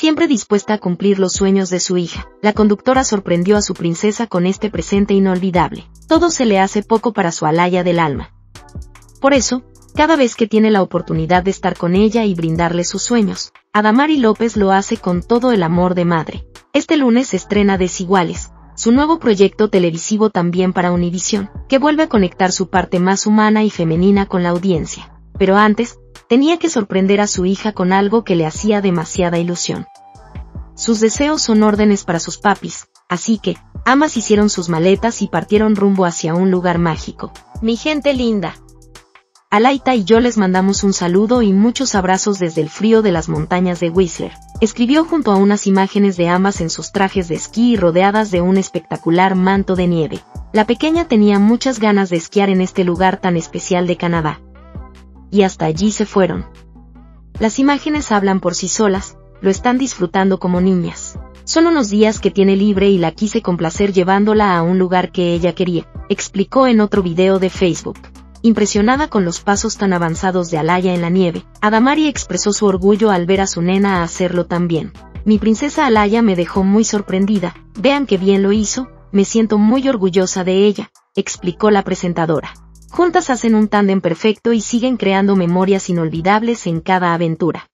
Siempre dispuesta a cumplir los sueños de su hija, la conductora sorprendió a su princesa con este presente inolvidable. Todo se le hace poco para su alaya del alma. Por eso, cada vez que tiene la oportunidad de estar con ella y brindarle sus sueños, Adamari López lo hace con todo el amor de madre. Este lunes estrena Desiguales, su nuevo proyecto televisivo también para Univisión, que vuelve a conectar su parte más humana y femenina con la audiencia. Pero antes, tenía que sorprender a su hija con algo que le hacía demasiada ilusión. Sus deseos son órdenes para sus papis, así que, ambas hicieron sus maletas y partieron rumbo hacia un lugar mágico. Mi gente linda. Alaita y yo les mandamos un saludo y muchos abrazos desde el frío de las montañas de Whistler. Escribió junto a unas imágenes de ambas en sus trajes de esquí y rodeadas de un espectacular manto de nieve. La pequeña tenía muchas ganas de esquiar en este lugar tan especial de Canadá y hasta allí se fueron. Las imágenes hablan por sí solas, lo están disfrutando como niñas. Son unos días que tiene libre y la quise complacer llevándola a un lugar que ella quería, explicó en otro video de Facebook. Impresionada con los pasos tan avanzados de Alaya en la nieve, Adamari expresó su orgullo al ver a su nena hacerlo también. Mi princesa Alaya me dejó muy sorprendida, vean que bien lo hizo, me siento muy orgullosa de ella, explicó la presentadora. Juntas hacen un tándem perfecto y siguen creando memorias inolvidables en cada aventura.